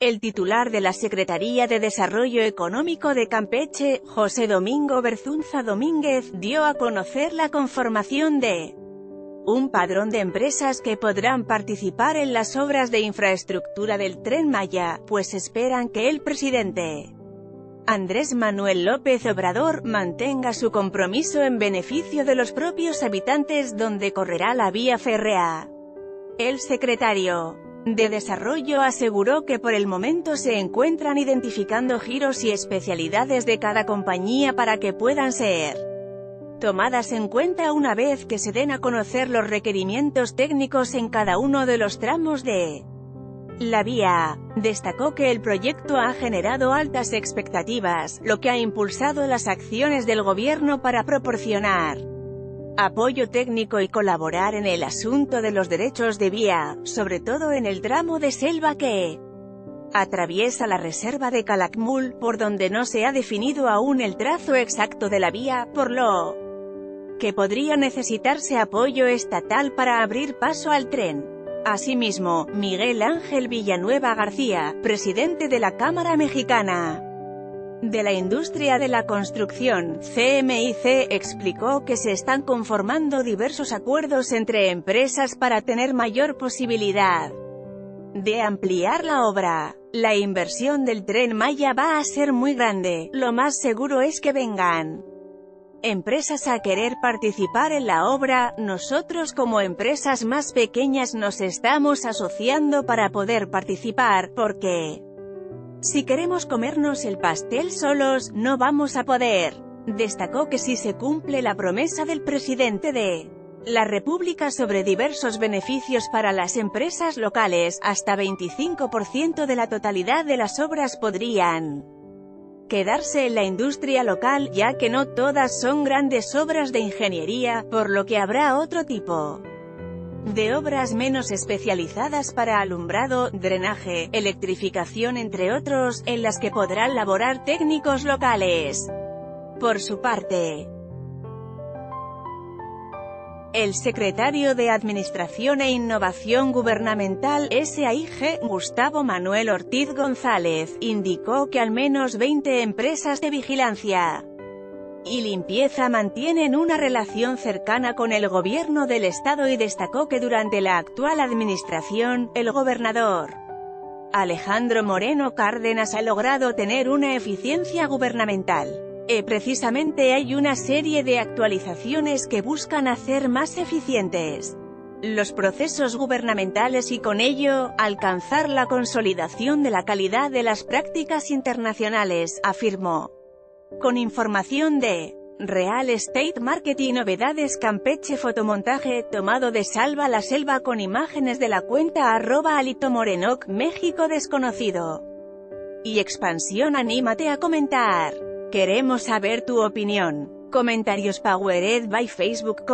El titular de la Secretaría de Desarrollo Económico de Campeche, José Domingo Berzunza Domínguez, dio a conocer la conformación de un padrón de empresas que podrán participar en las obras de infraestructura del Tren Maya, pues esperan que el presidente Andrés Manuel López Obrador mantenga su compromiso en beneficio de los propios habitantes donde correrá la vía férrea. El secretario de Desarrollo aseguró que por el momento se encuentran identificando giros y especialidades de cada compañía para que puedan ser tomadas en cuenta una vez que se den a conocer los requerimientos técnicos en cada uno de los tramos de la vía. Destacó que el proyecto ha generado altas expectativas, lo que ha impulsado las acciones del gobierno para proporcionar apoyo técnico y colaborar en el asunto de los derechos de vía, sobre todo en el tramo de selva que atraviesa la reserva de Calakmul, por donde no se ha definido aún el trazo exacto de la vía, por lo que podría necesitarse apoyo estatal para abrir paso al tren. Asimismo, Miguel Ángel Villanueva García, presidente de la Cámara Mexicana de la industria de la construcción, CMIC, explicó que se están conformando diversos acuerdos entre empresas para tener mayor posibilidad de ampliar la obra. La inversión del tren Maya va a ser muy grande, lo más seguro es que vengan empresas a querer participar en la obra, nosotros como empresas más pequeñas nos estamos asociando para poder participar, porque si queremos comernos el pastel solos, no vamos a poder. Destacó que si se cumple la promesa del presidente de la República sobre diversos beneficios para las empresas locales, hasta 25% de la totalidad de las obras podrían quedarse en la industria local, ya que no todas son grandes obras de ingeniería, por lo que habrá otro tipo de obras menos especializadas para alumbrado, drenaje, electrificación entre otros, en las que podrán laborar técnicos locales. Por su parte, el secretario de Administración e Innovación Gubernamental SAIG, Gustavo Manuel Ortiz González, indicó que al menos 20 empresas de vigilancia y limpieza mantienen una relación cercana con el gobierno del estado y destacó que durante la actual administración, el gobernador Alejandro Moreno Cárdenas ha logrado tener una eficiencia gubernamental. E precisamente hay una serie de actualizaciones que buscan hacer más eficientes los procesos gubernamentales y con ello, alcanzar la consolidación de la calidad de las prácticas internacionales, afirmó. Con información de Real Estate Marketing Novedades Campeche Fotomontaje tomado de Salva la Selva con imágenes de la cuenta arroba Alito Morenoc, México desconocido. Y expansión anímate a comentar. Queremos saber tu opinión. Comentarios Powered by Facebook